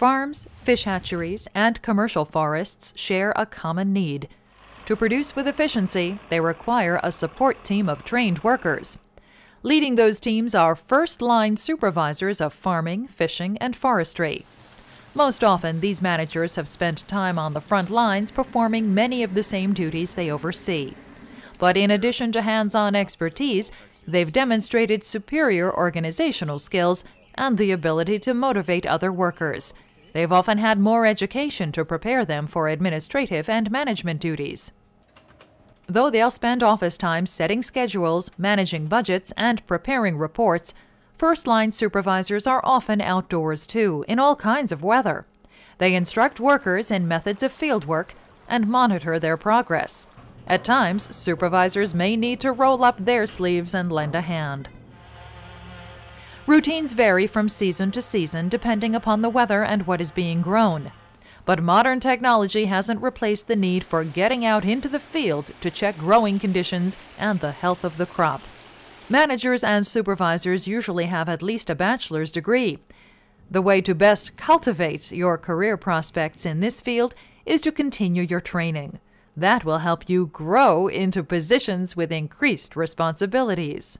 Farms, fish hatcheries, and commercial forests share a common need. To produce with efficiency, they require a support team of trained workers. Leading those teams are first line supervisors of farming, fishing, and forestry. Most often, these managers have spent time on the front lines performing many of the same duties they oversee. But in addition to hands on expertise, they've demonstrated superior organizational skills and the ability to motivate other workers. They've often had more education to prepare them for administrative and management duties. Though they'll spend office time setting schedules, managing budgets, and preparing reports, first line supervisors are often outdoors too, in all kinds of weather. They instruct workers in methods of fieldwork and monitor their progress. At times, supervisors may need to roll up their sleeves and lend a hand. Routines vary from season to season depending upon the weather and what is being grown. But modern technology hasn't replaced the need for getting out into the field to check growing conditions and the health of the crop. Managers and supervisors usually have at least a bachelor's degree. The way to best cultivate your career prospects in this field is to continue your training. That will help you grow into positions with increased responsibilities.